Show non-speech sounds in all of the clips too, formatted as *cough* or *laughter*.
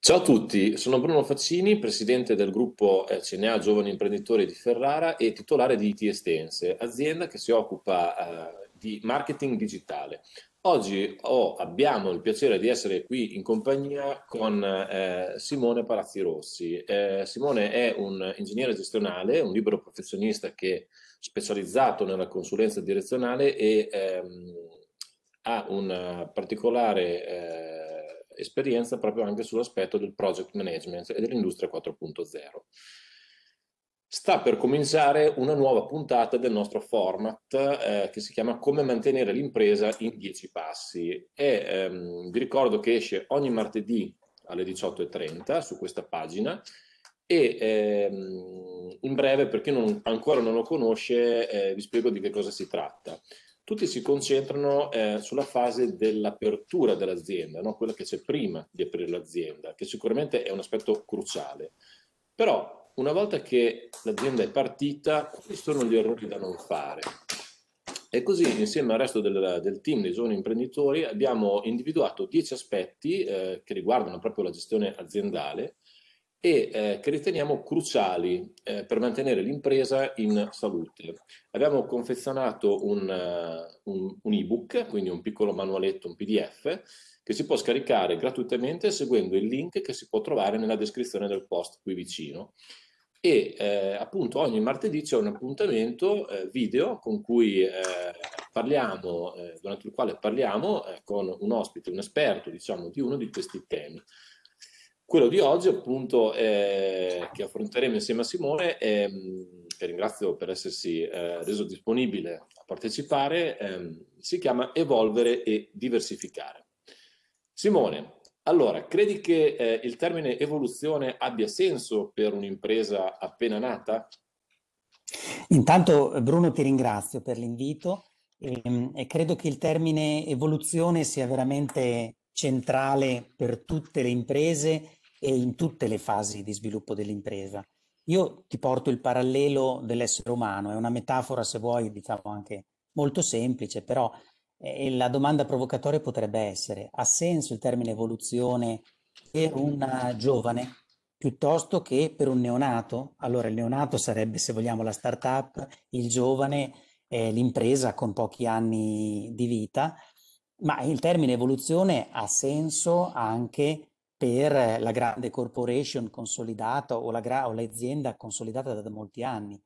Ciao a tutti, sono Bruno Faccini, presidente del gruppo eh, CNA Giovani Imprenditori di Ferrara e titolare di IT Estense, azienda che si occupa eh, di marketing digitale. Oggi oh, abbiamo il piacere di essere qui in compagnia con eh, Simone Palazzi Rossi. Eh, Simone è un ingegnere gestionale, un libero professionista che è specializzato nella consulenza direzionale e ehm, ha una particolare eh, esperienza proprio anche sull'aspetto del project management e dell'industria 4.0. Sta per cominciare una nuova puntata del nostro format eh, che si chiama Come mantenere l'impresa in 10 passi e ehm, vi ricordo che esce ogni martedì alle 18.30 su questa pagina e ehm, in breve per chi non, ancora non lo conosce eh, vi spiego di che cosa si tratta tutti si concentrano eh, sulla fase dell'apertura dell'azienda, no? quella che c'è prima di aprire l'azienda, che sicuramente è un aspetto cruciale. Però una volta che l'azienda è partita, quali sono gli errori da non fare? E così insieme al resto del, del team dei giovani imprenditori abbiamo individuato 10 aspetti eh, che riguardano proprio la gestione aziendale e eh, che riteniamo cruciali eh, per mantenere l'impresa in salute. Abbiamo confezionato un, uh, un, un ebook, quindi un piccolo manualetto, un PDF, che si può scaricare gratuitamente seguendo il link che si può trovare nella descrizione del post qui vicino. E eh, appunto ogni martedì c'è un appuntamento eh, video con cui eh, parliamo, durante il quale parliamo con un ospite, un esperto diciamo di uno di questi temi. Quello di oggi, appunto, eh, che affronteremo insieme a Simone, eh, che ringrazio per essersi eh, reso disponibile a partecipare, ehm, si chiama Evolvere e diversificare. Simone, allora, credi che eh, il termine evoluzione abbia senso per un'impresa appena nata? Intanto, Bruno, ti ringrazio per l'invito e, ehm, e credo che il termine evoluzione sia veramente centrale per tutte le imprese e in tutte le fasi di sviluppo dell'impresa. Io ti porto il parallelo dell'essere umano, è una metafora se vuoi diciamo anche molto semplice, però eh, la domanda provocatoria potrebbe essere, ha senso il termine evoluzione per un giovane piuttosto che per un neonato? Allora il neonato sarebbe, se vogliamo, la startup, il giovane è l'impresa con pochi anni di vita, ma il termine evoluzione ha senso anche per la grande corporation consolidata o, la, o l'azienda consolidata da, molti anni.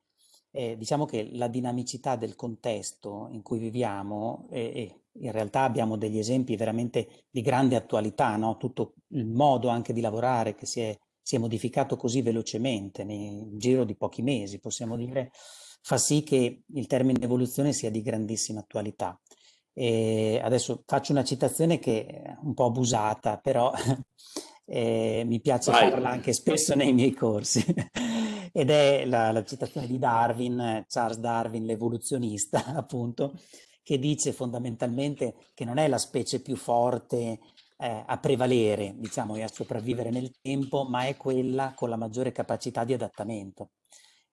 Eh, diciamo che la dinamicità del contesto in cui viviamo, e eh, in realtà abbiamo degli esempi veramente di grande attualità, no? tutto il modo anche di lavorare che si è, si è modificato così velocemente, nel giro di pochi mesi, possiamo dire, fa sì che il termine evoluzione sia di grandissima attualità. E adesso faccio una citazione che è un po' abusata, però *laughs* eh, mi piace Vai. farla anche spesso nei miei corsi. *laughs* Ed è la, la, citazione di Darwin, Charles Darwin, l'evoluzionista, *laughs* appunto, che dice fondamentalmente che non è la specie più forte eh, a prevalere, diciamo, e a sopravvivere nel tempo, ma è quella con la maggiore capacità di adattamento.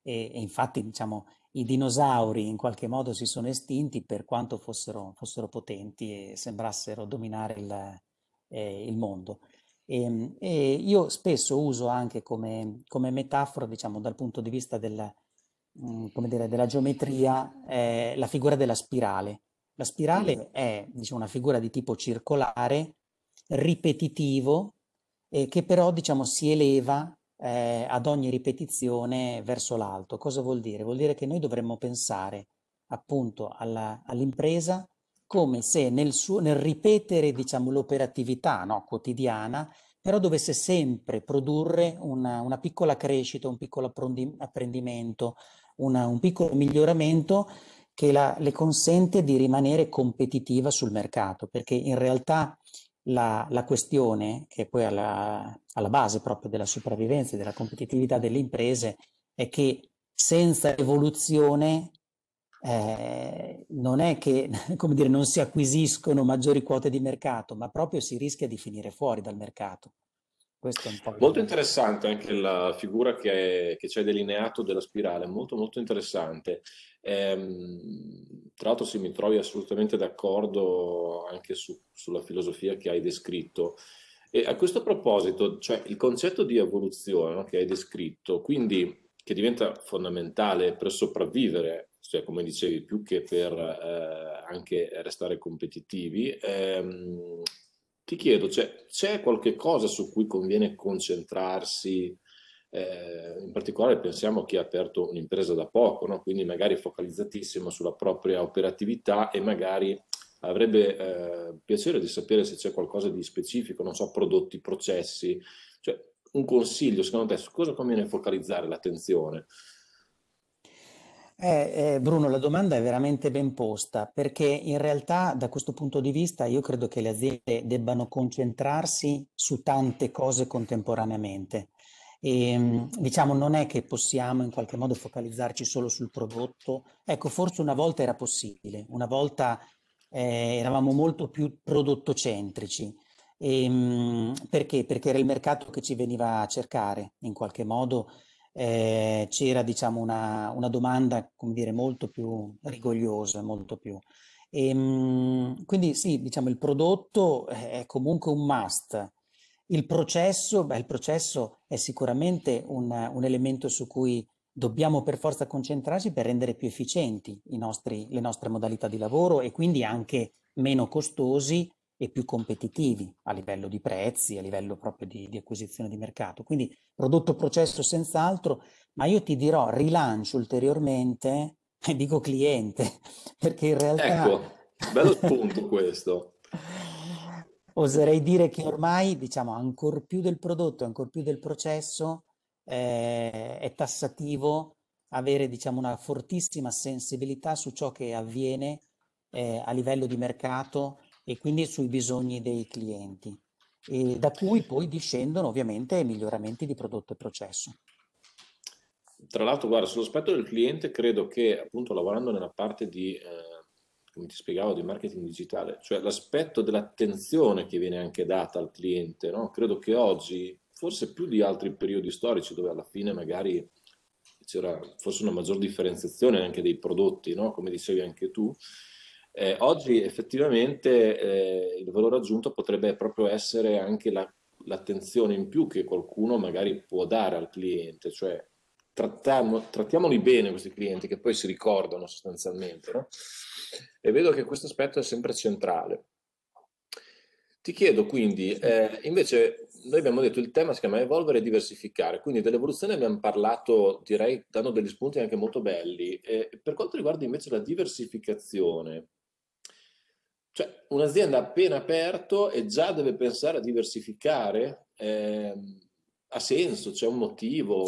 E, e infatti, diciamo, i dinosauri in qualche modo si sono estinti per quanto fossero, fossero potenti e sembrassero dominare il, eh, il mondo. E, ehm, e, io spesso uso anche come, come, metafora, diciamo, dal punto di vista del, mh, mm, dire, della geometria, eh, la figura della spirale. La spirale è diciamo, una figura di tipo circolare, ripetitivo, eh, che però diciamo, si eleva eh, ad ogni ripetizione verso l'alto. Cosa vuol dire? Vuol dire che noi dovremmo pensare appunto all'impresa come se nel, suo, nel ripetere diciamo, l'operatività no, quotidiana però dovesse sempre produrre una, una, piccola crescita, un piccolo apprendimento, una, un piccolo miglioramento che la, le consente di rimanere competitiva sul mercato, perché in realtà la, la questione, che è poi alla, alla base proprio della sopravvivenza e della competitività delle imprese, è che senza evoluzione eh, non è che *laughs* dire, non si acquisiscono maggiori quote di mercato, ma proprio si rischia di finire fuori dal mercato. Molto interessante anche la figura che, che ci hai delineato della spirale, molto molto interessante. Ehm, tra l'altro sì, mi trovi assolutamente d'accordo anche su, sulla filosofia che hai descritto. E a questo proposito, cioè il concetto di evoluzione no, che hai descritto, quindi che diventa fondamentale per sopravvivere, cioè come dicevi, più che per eh, anche restare competitivi, ehm, ti chiedo, cioè, c'è qualche cosa su cui conviene concentrarsi? Eh, in particolare pensiamo a chi ha aperto un'impresa da poco, no? quindi magari focalizzatissimo sulla propria operatività e magari avrebbe eh, piacere di sapere se c'è qualcosa di specifico, non so, prodotti, processi, cioè un consiglio secondo te su cosa conviene focalizzare l'attenzione? Eh, eh, Bruno, la domanda è veramente ben posta perché in realtà da questo punto di vista io credo che le aziende debbano concentrarsi su tante cose contemporaneamente. E, ehm, diciamo, non è che possiamo in qualche modo focalizzarci solo sul prodotto. Ecco, forse una volta era possibile, una volta eh, eravamo molto più prodottocentrici. E, ehm, perché? Perché era il mercato che ci veniva a cercare in qualche modo. Eh, c'era diciamo una, una, domanda come dire molto più rigogliosa molto più. E, ehm, quindi sì diciamo il prodotto è comunque un must. Il processo beh, il processo è sicuramente un, un elemento su cui dobbiamo per forza concentrarci per rendere più efficienti nostri, le nostre modalità di lavoro e quindi anche meno costosi e più competitivi a livello di prezzi, a livello proprio di, di acquisizione di mercato. Quindi prodotto processo senz'altro, ma io ti dirò rilancio ulteriormente, *laughs* e dico cliente, *laughs* perché in realtà... Ecco, bello spunto questo. *laughs* Oserei dire che ormai, diciamo, ancor più del prodotto, ancor più del processo, eh, è tassativo avere diciamo, una fortissima sensibilità su ciò che avviene eh, a livello di mercato e quindi sui bisogni dei clienti, da cui poi discendono ovviamente miglioramenti di prodotto e processo. Tra l'altro, guarda, sull'aspetto del cliente credo che appunto lavorando nella parte di, eh, come ti spiegavo, di marketing digitale, cioè l'aspetto dell'attenzione che viene anche data al cliente, no? credo che oggi forse più di altri periodi storici dove alla fine magari c'era forse una maggior differenziazione anche dei prodotti, no? come dicevi anche tu. Eh, oggi effettivamente eh, il valore aggiunto potrebbe proprio essere anche la, l'attenzione in più che qualcuno magari può dare al cliente, cioè trattiamo, trattiamoli bene questi clienti che poi si ricordano sostanzialmente. No? E vedo che questo aspetto è sempre centrale. Ti chiedo quindi, eh, invece noi abbiamo detto il tema si chiama evolvere e diversificare, quindi dell'evoluzione abbiamo parlato, direi, dando degli spunti anche molto belli. Eh, per quanto riguarda invece la diversificazione, cioè un'azienda appena aperto e già deve pensare a diversificare, eh, ha senso, c'è un motivo?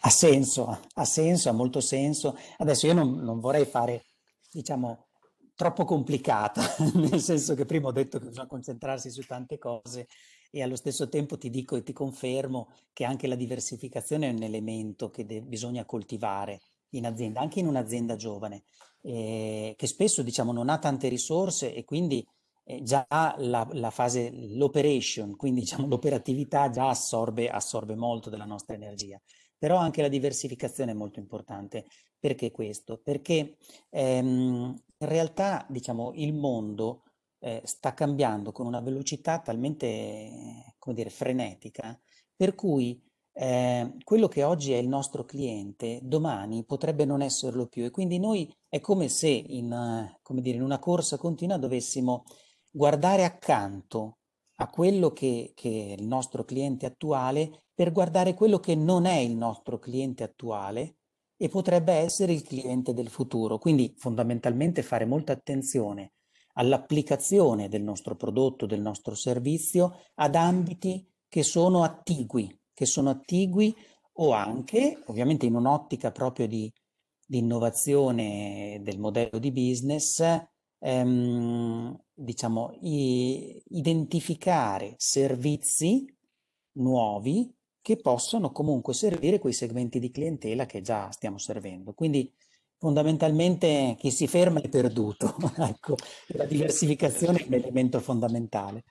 Ha senso, ha senso, ha molto senso. Adesso io non, non vorrei fare, diciamo, troppo complicata, *laughs* nel senso che prima ho detto che bisogna concentrarsi su tante cose e allo stesso tempo ti dico e ti confermo che anche la diversificazione è un elemento che de- bisogna coltivare in azienda, anche in un'azienda giovane, eh, che spesso diciamo non ha tante risorse e quindi eh, già la, la, fase, l'operation, quindi diciamo l'operatività già assorbe, assorbe molto della nostra energia. Però anche la diversificazione è molto importante. Perché questo? Perché ehm, in realtà, diciamo, il mondo eh, sta cambiando con una velocità talmente, come dire, frenetica, per cui eh, quello che oggi è il nostro cliente, domani potrebbe non esserlo più. E quindi noi è come se in, come dire, in una corsa continua dovessimo guardare accanto a quello che, che è il nostro cliente attuale per guardare quello che non è il nostro cliente attuale e potrebbe essere il cliente del futuro. Quindi fondamentalmente fare molta attenzione all'applicazione del nostro prodotto, del nostro servizio ad ambiti che sono attigui, che sono attigui o anche, ovviamente in un'ottica proprio di, di innovazione del modello di business, ehm, diciamo, i, identificare servizi nuovi che possono comunque servire quei segmenti di clientela che già stiamo servendo. Quindi fondamentalmente chi si ferma è perduto. *laughs* ecco, la diversificazione è un elemento fondamentale.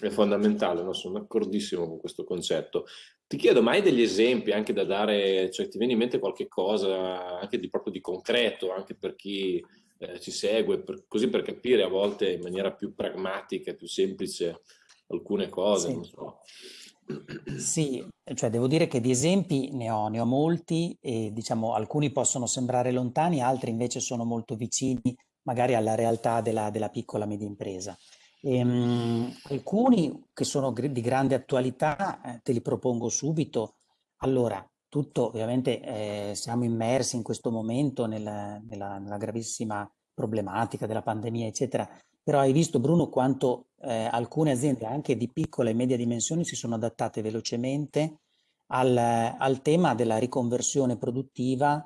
È fondamentale, no? sono d'accordissimo con questo concetto. Ti chiedo, mai degli esempi anche da dare, cioè ti viene in mente qualche cosa anche di, proprio di concreto, anche per chi eh, ci segue, per, così per capire a volte in maniera più pragmatica, più semplice, alcune cose, sì. so. Sì, cioè devo dire che di esempi ne ho, ne ho molti e diciamo alcuni possono sembrare lontani, altri invece sono molto vicini magari alla realtà della, della piccola media impresa. E, um, alcuni che sono di grande attualità eh, te li propongo subito. Allora, tutto ovviamente eh, siamo immersi in questo momento nella, nella, nella gravissima problematica della pandemia, eccetera. Però hai visto Bruno quanto eh, alcune aziende anche di piccola e media dimensioni si sono adattate velocemente al, al tema della riconversione produttiva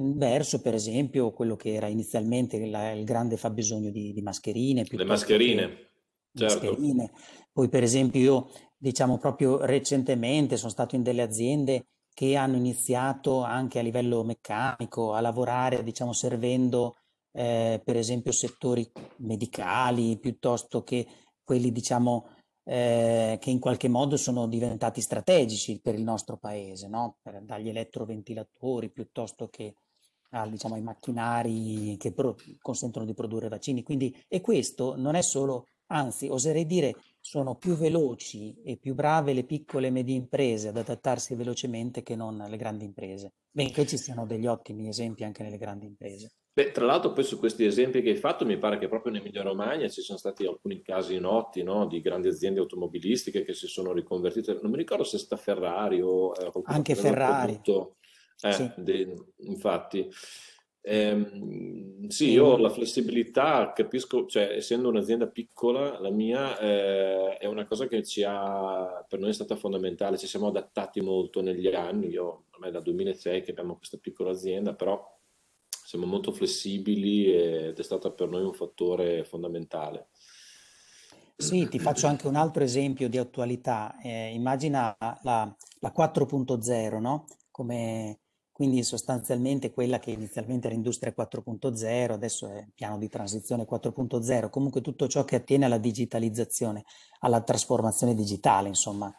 verso per esempio quello che era inizialmente la, il grande fabbisogno di, di mascherine. Le mascherine, certo. Mascherine. Poi per esempio io diciamo proprio recentemente sono stato in delle aziende che hanno iniziato anche a livello meccanico a lavorare diciamo servendo eh, per esempio settori medicali piuttosto che quelli diciamo eh, che in qualche modo sono diventati strategici per il nostro paese, no? per, dagli eletroventilatori piuttosto che a, diciamo, ai macchinari che pro- consentono di produrre vaccini. Quindi, e questo non è solo, anzi, oserei dire, sono più veloci e più brave le piccole e medie imprese ad adattarsi velocemente che non le grandi imprese, benché ci siano degli ottimi esempi anche nelle grandi imprese. Beh, tra l'altro poi su questi esempi che hai fatto mi pare che proprio in Emilia Romagna ci sono stati alcuni casi noti no? di grandi aziende automobilistiche che si sono riconvertite, non mi ricordo se è stata Ferrari o eh, anche Ferrari. Eh, sì. de, infatti. Eh, sì, io la flessibilità, capisco, cioè essendo un'azienda piccola, la mia eh, è una cosa che ci ha, per noi è stata fondamentale, ci siamo adattati molto negli anni, io ormai dal 2006 che abbiamo questa piccola azienda, però siamo molto flessibili ed è stata per noi un fattore fondamentale. Sì, ti faccio anche un altro esempio di attualità. Eh, immagina la, la 4.0, no? Come, quindi sostanzialmente quella che inizialmente era industria 4.0, adesso è piano di transizione 4.0, comunque tutto ciò che attiene alla digitalizzazione, alla trasformazione digitale, insomma,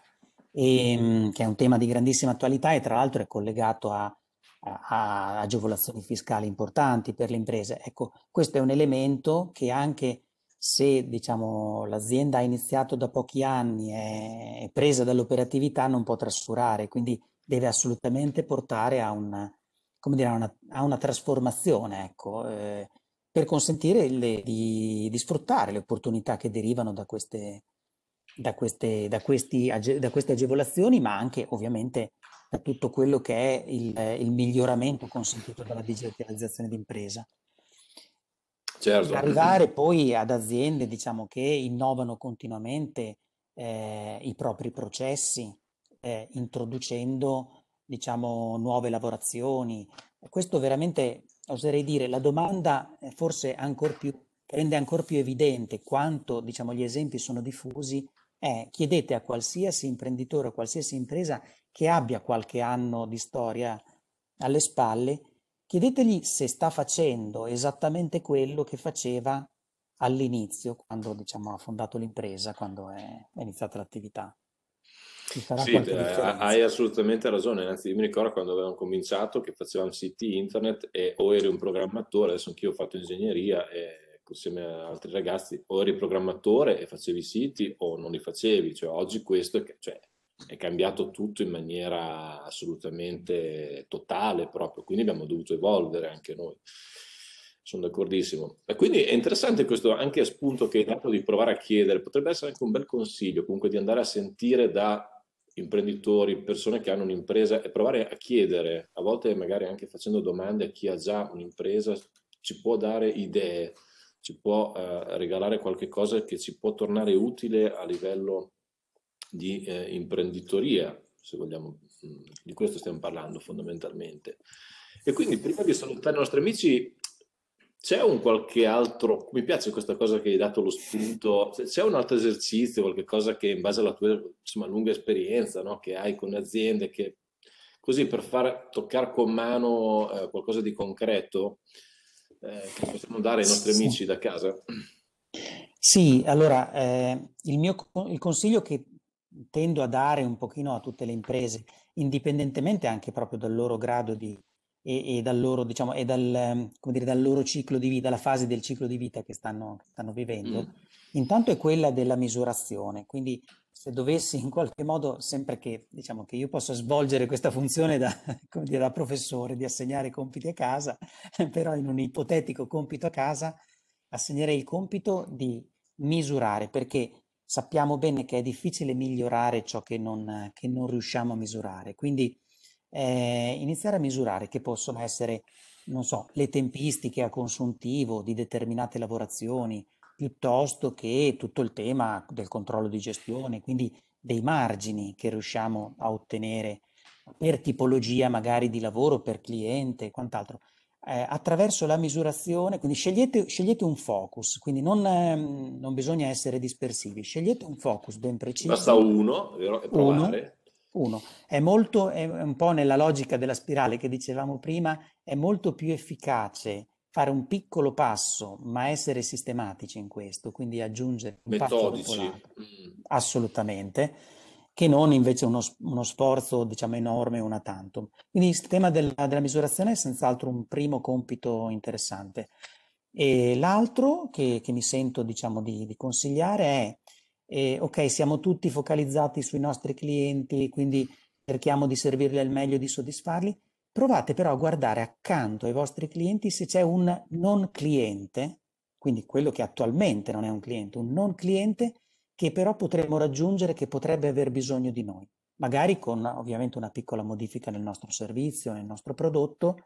e, ehm, che è un tema di grandissima attualità e tra l'altro è collegato a a agevolazioni fiscali importanti per le imprese. Ecco, questo è un elemento che anche se diciamo, l'azienda ha iniziato da pochi anni, è, è presa dall'operatività, non può trascurare, quindi deve assolutamente portare a una, dire, a una, a una trasformazione, ecco, eh, per consentire le, di, di, sfruttare le opportunità che derivano da queste, da queste, da questi, da queste agevolazioni, ma anche ovviamente da tutto quello che è il, il miglioramento consentito dalla digitalizzazione d'impresa. Certo. Arrivare poi ad aziende diciamo, che innovano continuamente eh, i propri processi, eh, introducendo diciamo, nuove lavorazioni. Questo veramente, oserei dire, la domanda forse ancora più, rende ancora più evidente quanto diciamo, gli esempi sono diffusi è chiedete a qualsiasi imprenditore o qualsiasi impresa che abbia qualche anno di storia alle spalle, chiedetegli se sta facendo esattamente quello che faceva all'inizio, quando diciamo, ha fondato l'impresa, quando è iniziata l'attività. Sì, eh, hai assolutamente ragione. Anzi, mi ricordo quando avevamo cominciato che facevamo siti internet e o eri un programmatore, adesso anch'io ho fatto ingegneria e insieme a altri ragazzi, o eri programmatore e facevi siti o non li facevi. Cioè, oggi questo è, cioè, è cambiato tutto in maniera assolutamente totale proprio, quindi abbiamo dovuto evolvere anche noi. Sono d'accordissimo. E quindi è interessante questo anche a spunto che hai dato di provare a chiedere, potrebbe essere anche un bel consiglio comunque di andare a sentire da imprenditori, persone che hanno un'impresa e provare a chiedere, a volte magari anche facendo domande a chi ha già un'impresa, ci può dare idee, ci può eh, regalare qualche cosa che ci può tornare utile a livello di eh, imprenditoria, se vogliamo, mm, di questo stiamo parlando fondamentalmente. E quindi prima di salutare i nostri amici, c'è un qualche altro, mi piace questa cosa che hai dato lo spunto, c'è un altro esercizio, qualche cosa che in base alla tua insomma, lunga esperienza no, che hai con le aziende, che così per far toccare con mano eh, qualcosa di concreto eh, che possiamo dare ai nostri amici da casa? Sì, allora eh, il mio il consiglio che tendo a dare un pochino a tutte le imprese, indipendentemente anche proprio dal loro grado di e, e, dal loro, diciamo, e dal, dire, dal, loro, ciclo di vita, la fase del ciclo di vita che stanno, stanno vivendo, mm. intanto è quella della misurazione. Quindi se dovessi in qualche modo, sempre che, diciamo, che io possa svolgere questa funzione da, *laughs* dire, da professore, di assegnare compiti a casa, *laughs* però in un ipotetico compito a casa assegnerei il compito di misurare, perché sappiamo bene che è difficile migliorare ciò che non, che non riusciamo a misurare. Quindi eh, iniziare a misurare che possono essere, non so, le tempistiche a consuntivo di determinate lavorazioni, piuttosto che tutto il tema del controllo di gestione, quindi dei margini che riusciamo a ottenere per tipologia magari di lavoro, per cliente e quant'altro. Eh, attraverso la misurazione, quindi scegliete, scegliete un focus, quindi non, eh, non, bisogna essere dispersivi, scegliete un focus ben preciso. Basta uno, vero? E provare. Uno, uno. È molto, è un po' nella logica della spirale che dicevamo prima, è molto più efficace fare un piccolo passo, ma essere sistematici in questo, quindi aggiungere un Metodici. passo mm. assolutamente, che non invece uno, uno, sforzo, diciamo, enorme una tanto. Quindi il tema della, della misurazione è senz'altro un primo compito interessante. E l'altro che, che mi sento, diciamo, di, di consigliare è e, ok, siamo tutti focalizzati sui nostri clienti, quindi cerchiamo di servirli al meglio, di soddisfarli. Provate però a guardare accanto ai vostri clienti se c'è un non cliente, quindi quello che attualmente non è un cliente, un non cliente che però potremmo raggiungere, che potrebbe aver bisogno di noi, magari con ovviamente una piccola modifica nel nostro servizio, nel nostro prodotto,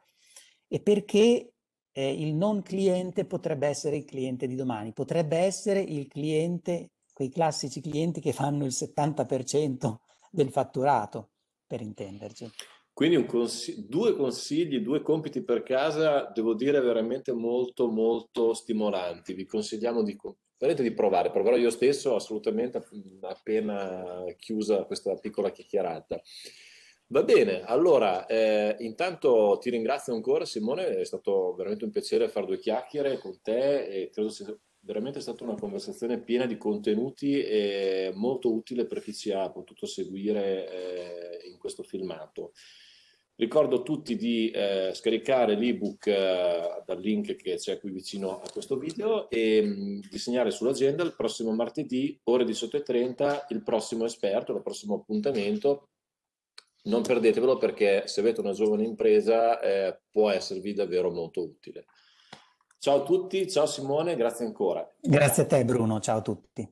e perché eh, il non cliente potrebbe essere il cliente di domani, potrebbe essere il cliente quei classici clienti che fanno il 70% del fatturato, per intenderci. Quindi consigli, due consigli, due compiti per casa, devo dire veramente molto, molto stimolanti. Vi consigliamo di, di provare, proverò io stesso assolutamente appena chiusa questa piccola chiacchierata. Va bene, allora eh, intanto ti ringrazio ancora Simone, è stato veramente un piacere fare due chiacchiere con te e credo sia veramente stata una conversazione piena di contenuti e molto utile per chi ci ha potuto seguire eh, in questo filmato. Ricordo a tutti di eh, scaricare l'ebook eh, dal link che c'è qui vicino a questo video e mh, mm, di segnare sull'agenda il prossimo martedì, ore 18.30, il prossimo esperto, il prossimo appuntamento. Non perdetevelo perché se avete una giovane impresa eh, può esservi davvero molto utile. Ciao a tutti, ciao Simone, grazie ancora. Grazie a te Bruno, ciao a tutti.